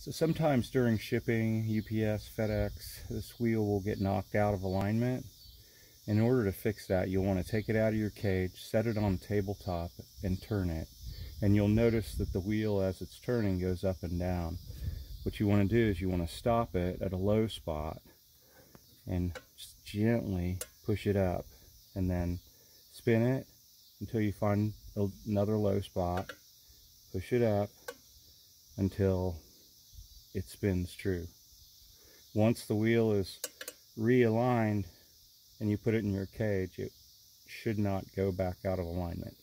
So sometimes during shipping, UPS, FedEx, this wheel will get knocked out of alignment. In order to fix that, you'll want to take it out of your cage, set it on tabletop, and turn it. And you'll notice that the wheel, as it's turning, goes up and down. What you want to do is you want to stop it at a low spot and just gently push it up and then spin it until you find another low spot. Push it up until it spins true. Once the wheel is realigned and you put it in your cage, it should not go back out of alignment.